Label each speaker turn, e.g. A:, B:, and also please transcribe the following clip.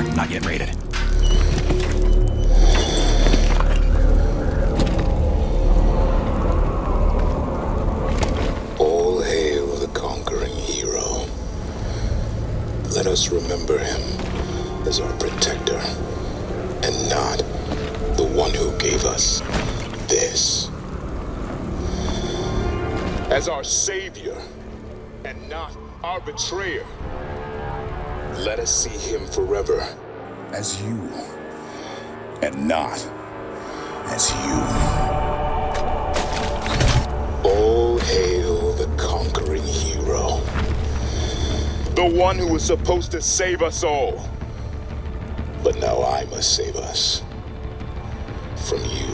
A: Product not yet rated.
B: All hail the conquering hero. Let us remember him as our protector, and not the one who gave us this. As our savior, and not our betrayer. Let us see him forever as you, and not as you. All hail the conquering hero. The one who was supposed to save us all. But now I must save us from you.